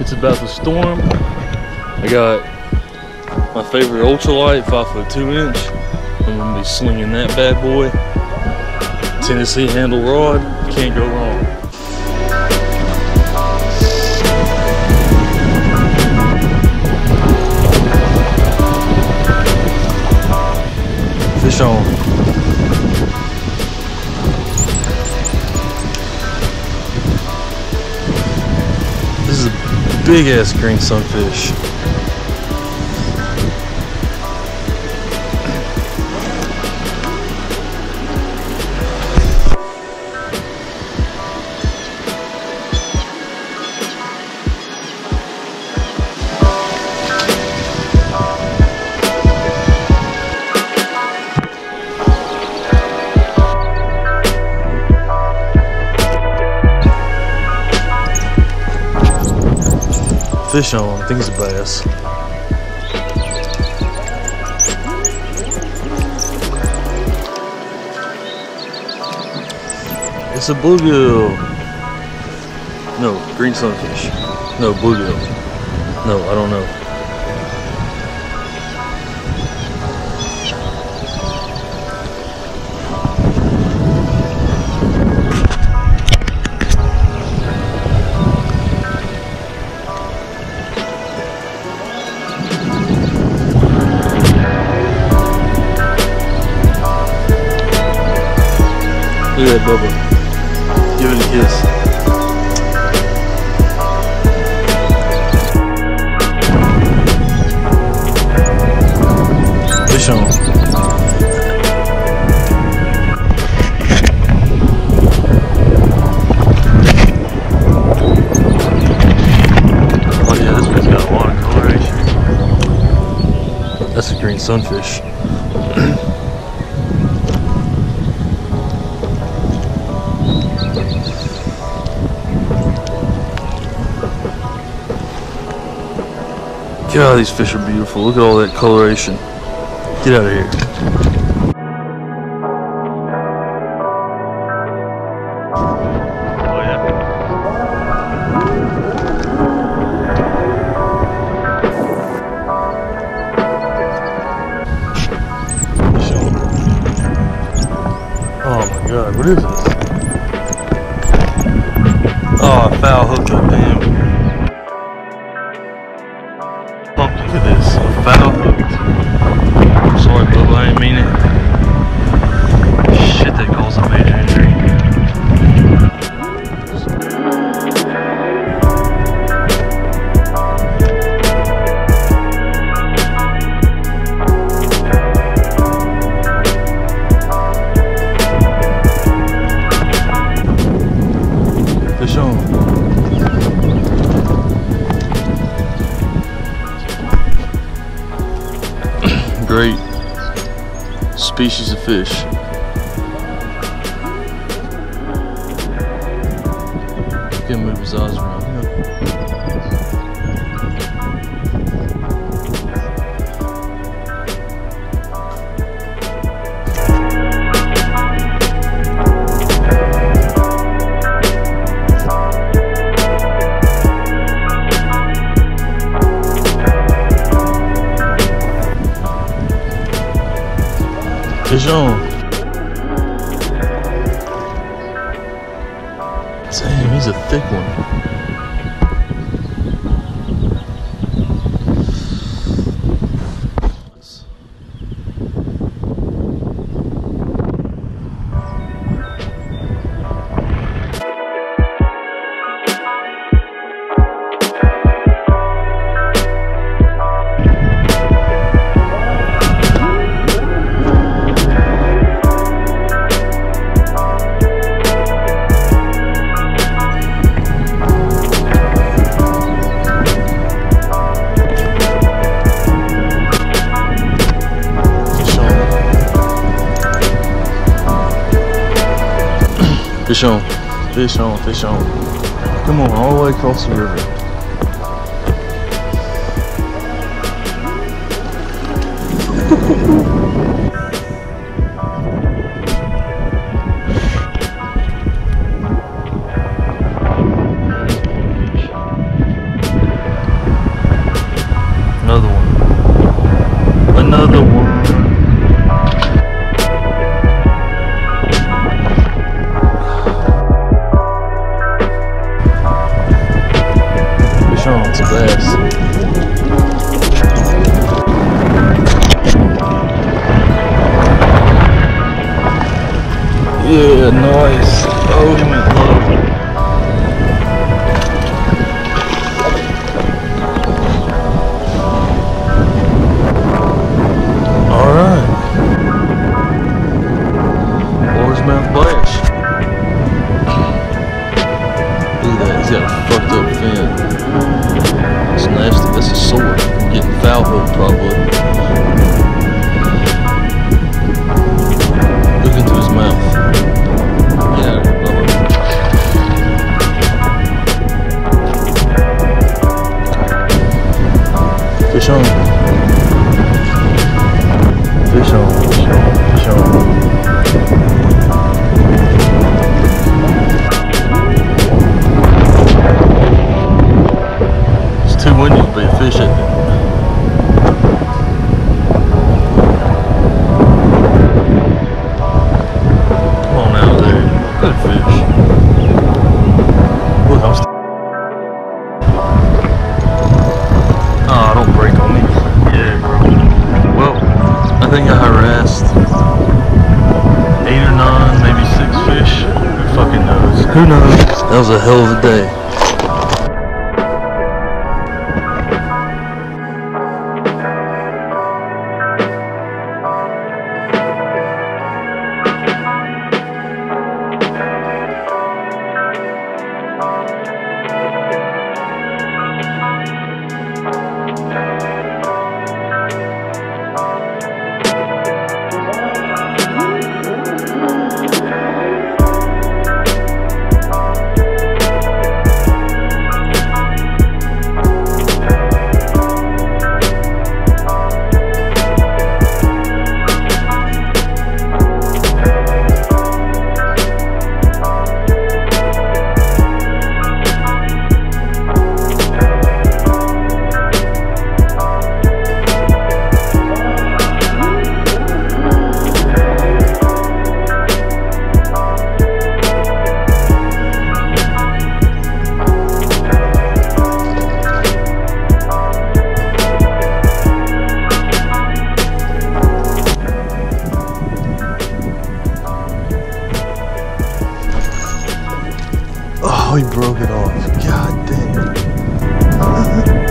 It's about the storm. I got my favorite ultralight, five foot two inch. I'm gonna be slinging that bad boy. Tennessee handle rod, can't go wrong. Fish on. Big ass green sunfish. Fish on, I think it's a bass. It's a bluegill. No, green sunfish. No, bluegill. No, I don't know. At that bubble. Give it a kiss. Fish on. Oh yeah, this one's got a lot of coloration. That's a green sunfish. God, these fish are beautiful. Look at all that coloration. Get out of here. Oh. Oh my god, what is this? Species of fish. He can move his eyes around. On. Damn, he's a thick one. Fish on, fish on, fish on. Come on, all the way across the river. Another one. Another one. Yeah, noise. Oh, he be a fish, isn't? Come on now, dude. Good fish. Look, I'm st- Oh, don't break on me. Yeah, bro. Well, I think I harassed eight or nine, maybe six fish. Who fucking knows? Who knows? That was a hell of a day. Oh, he broke it off. God damn.